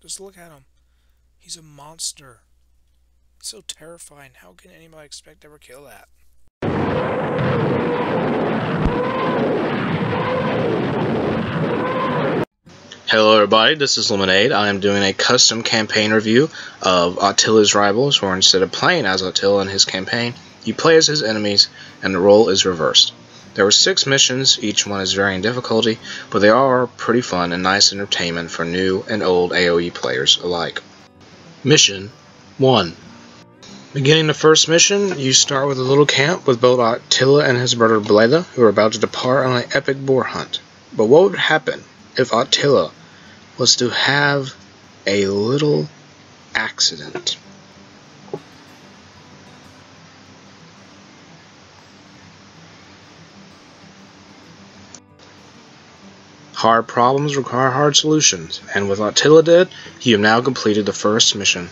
Just look at him. He's a monster. So terrifying. How can anybody expect to ever kill that? Hello everybody, this is LemmingAid. I am doing a custom campaign review of Attila's Rivals, where instead of playing as Attila in his campaign, you play as his enemies, and the role is reversed. There were six missions, each one is varying difficulty, but they are pretty fun and nice entertainment for new and old AoE players alike. Mission 1 Beginning the first mission, you start with a little camp with both Attila and his brother Bleda, who are about to depart on an epic boar hunt. But what would happen if Attila was to have a little accident. Hard problems require hard solutions, and with Attila dead, you have now completed the first mission.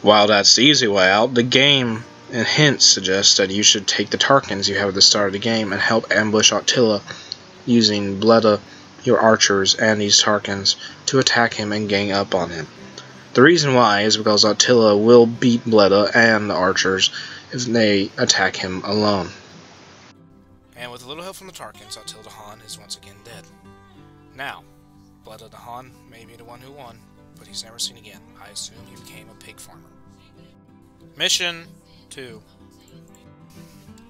While that's the easy way out, the game and hints suggest that you should take the Tarkans you have at the start of the game and help ambush Attila using Bleda your archers and these Tarkans to attack him and gang up on him. The reason why is because Attila will beat Bleda and the archers if they attack him alone. A little help from the Attila the Hun is once again dead. Now, Blood of the Hun may be the one who won, but he's never seen again. I assume he became a pig farmer. Mission 2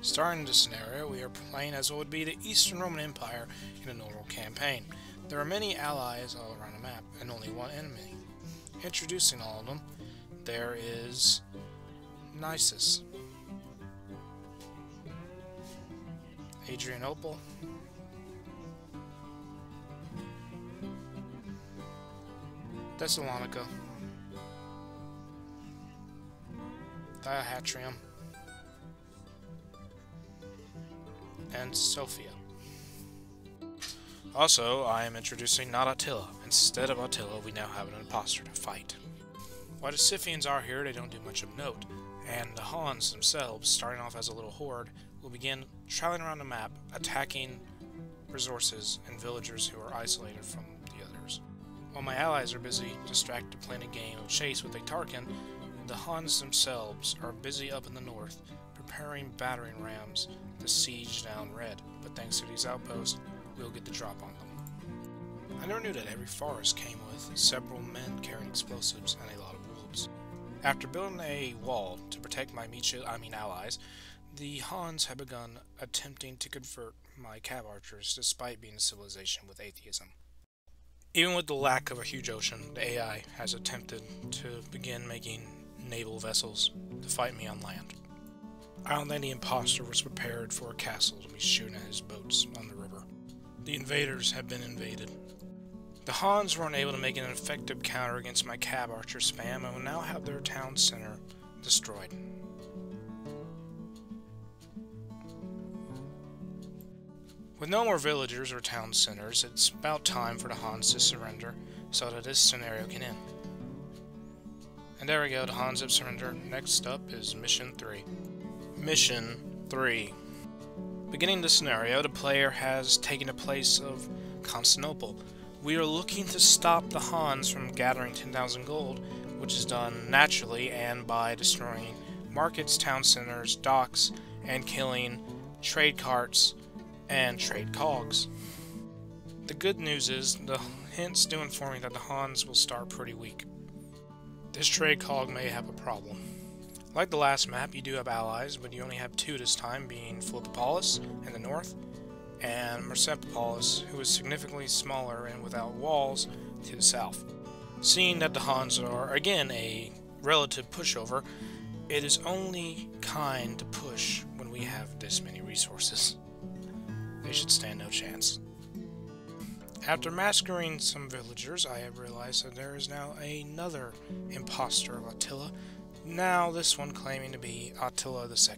Starting the scenario, we are playing as what would be the Eastern Roman Empire in a normal campaign. There are many allies all around the map, and only one enemy. Introducing all of them, there is Naissus, Adrianople, Thessalonica, Diohatrium, and Sophia. Also, I am introducing not Attila. Instead of Attila, we now have an impostor to fight. While the Scythians are here, they don't do much of note, and the Huns themselves, starting off as a little horde, will begin traveling around the map, attacking resources and villagers who are isolated from the others. While my allies are busy, distracted playing a game of chase with a Tarkan, the Huns themselves are busy up in the north, preparing battering rams to siege down Red, but thanks to these outposts, we'll get the drop on them. I never knew that every forest came with several men carrying explosives and a lot of wolves. After building a wall to protect my Micha, I mean allies, the Huns have begun attempting to convert my cav archers despite being a civilization with atheism. Even with the lack of a huge ocean, the AI has attempted to begin making naval vessels to fight me on land. Island the impostor was prepared for a castle to be shooting at his boats on the river. The invaders have been invaded. The Huns were unable to make an effective counter against my cav archer spam and will now have their town center destroyed. With no more villagers or town centers, it's about time for the Huns to surrender so that this scenario can end. And there we go, the Huns have surrendered. Next up is Mission 3. Mission 3. Beginning the scenario, the player has taken the place of Constantinople. We are looking to stop the Huns from gathering 10,000 gold, which is done naturally and by destroying markets, town centers, docks, and killing trade carts and trade cogs. The good news is, the hints do inform me that the Huns will start pretty weak. This trade cog may have a problem. Like the last map, you do have allies, but you only have two this time, being Philippopolis in the north, and Marcianopolis, who is significantly smaller and without walls, to the south. Seeing that the Huns are, again, a relative pushover, it is only kind to push when we have this many resources. They should stand no chance. After massacring some villagers, I have realized that there is now another impostor of Attila, now this one claiming to be Attila II.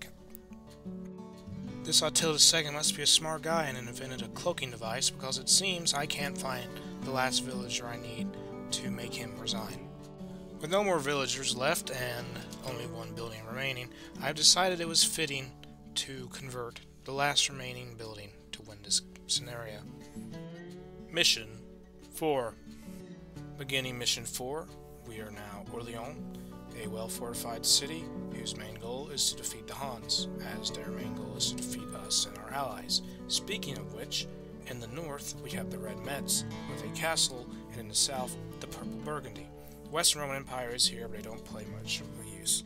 This Attila II must be a smart guy and invented a cloaking device because it seems I can't find the last villager I need to make him resign. With no more villagers left and only one building remaining, I've decided it was fitting to convert the last remaining building win this scenario. Mission 4 Beginning Mission 4, we are now Orleans, a well fortified city whose main goal is to defeat the Huns, as their main goal is to defeat us and our allies. Speaking of which, in the north we have the Red Metz with a castle, and in the south the Purple Burgundy. The Western Roman Empire is here, but they don't play much of a use.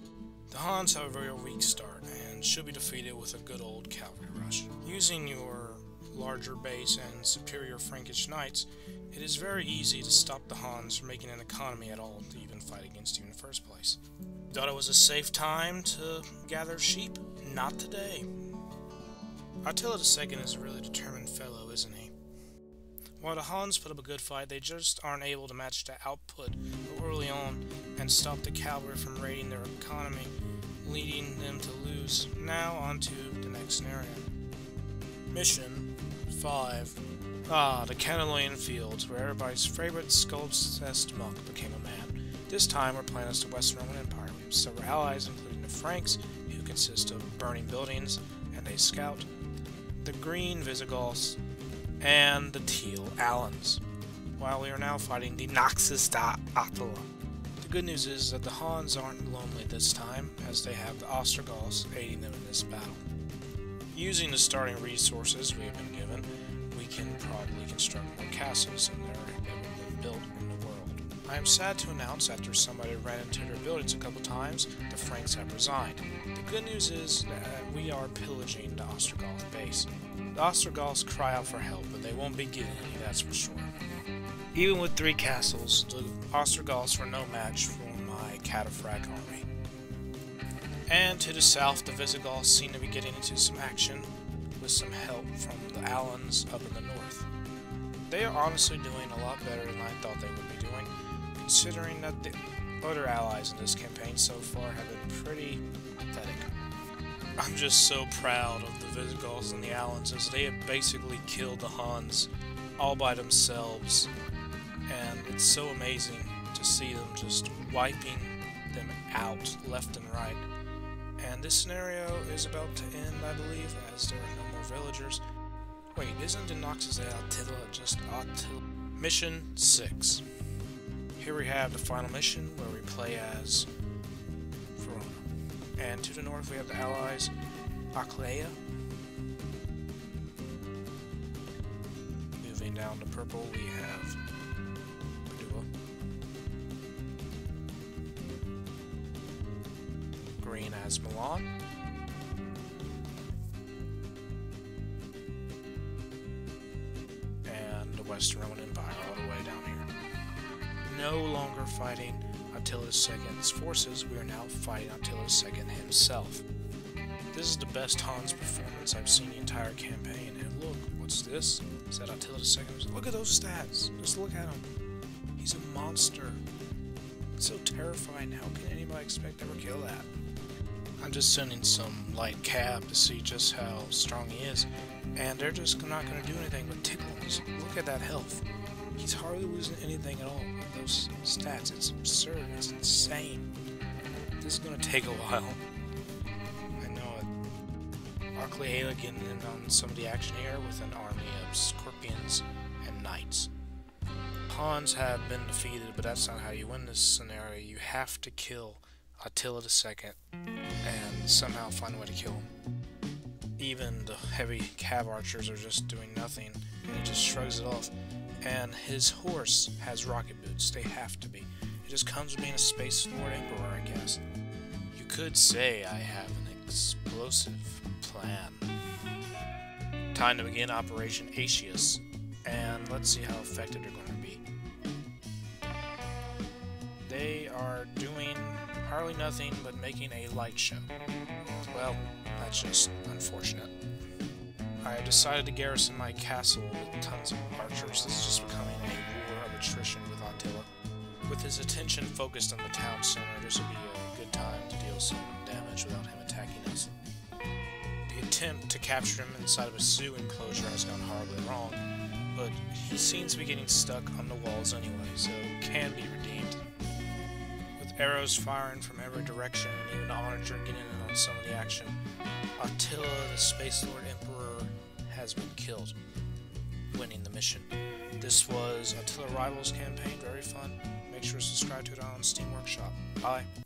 The Huns have a very weak start and should be defeated with a good old cavalry rush. Using your larger base and superior Frankish knights, it is very easy to stop the Huns from making an economy at all to even fight against you in the first place. Thought it was a safe time to gather sheep? Not today. Attila II is a really determined fellow, isn't he? While the Huns put up a good fight, they just aren't able to match the output of Orleans and stop the cavalry from raiding their economy, leading them to lose. Now on to the next scenario. Mission 5. Ah, the Catalaunian Fields, where everybody's favorite skull-obsessed monk became a man. This time we're playing as the Western Roman Empire. We have several allies, including the Franks, who consist of burning buildings and a scout, the Green Visigoths, and the Teal Alans, while we are now fighting the Naxos da Attila. The good news is that the Huns aren't lonely this time, as they have the Ostrogoths aiding them in this battle. Using the starting resources we have been we can probably construct more castles than there have been built in the world. I am sad to announce after somebody ran into their buildings a couple times, the Franks have resigned. The good news is that we are pillaging the Ostrogoth base. The Ostrogoths cry out for help, but they won't be getting any, that's for sure. Even with three castles, the Ostrogoths were no match for my Cataphract army. And to the south, the Visigoths seem to be getting into some action with some help from the Alans up in the north. They are honestly doing a lot better than I thought they would be doing, considering that the other allies in this campaign so far have been pretty pathetic. I'm just so proud of the Visigoths and the Alans as they have basically killed the Huns all by themselves. And it's so amazing to see them just wiping them out left and right. And this scenario is about to end, I believe, as there are no villagers. Wait, isn't Denox's Attila just Attila? Mission 6. Here we have the final mission where we play as and to the north we have the allies Aquileia. Moving down to purple we have Padua. Green as Milan. Western Roman Empire all the way down here. No longer fighting Attila II's forces, we are now fighting Attila II himself. This is the best Huns performance I've seen the entire campaign, and look, what's this? Is that Attila II? Look at those stats! Just look at him. He's a monster. It's so terrifying, how can anybody expect to ever kill that? I'm just sending some light cav to see just how strong he is, and they're just not going to do anything but tickle him. Look at that health. He's hardly losing anything at all with those stats. It's absurd. It's insane. This is going to take a while. I know it. Aquileia getting in on um, some of the action here with an army of scorpions and knights. Pawns have been defeated, but that's not how you win this scenario. You have to kill Attila II and somehow find a way to kill him. Even the heavy cav archers are just doing nothing, and he just shrugs it off and his horse has rocket boots. They have to be. It just comes with being a Space Lord Emperor, I guess. You could say I have an explosive plan. Time to begin Operation Aetius, and let's see how effective they're going to be. They are doing hardly nothing but making a light show. Well, that's just unfortunate. I decided to garrison my castle with tons of archers. This is just becoming a war of attrition with Attila. With his attention focused on the town center, this would be a good time to deal some damage without him attacking us. The attempt to capture him inside of a zoo enclosure has gone horribly wrong, but he seems to be getting stuck on the walls anyway, so can be redeemed. With arrows firing from every direction and even Archer getting in on some of the action, Attila, the Space Lord Emperor, has been killed. winning the mission. This was Attila Rivals campaign, very fun. Make sure to subscribe to it on Steam Workshop. Bye.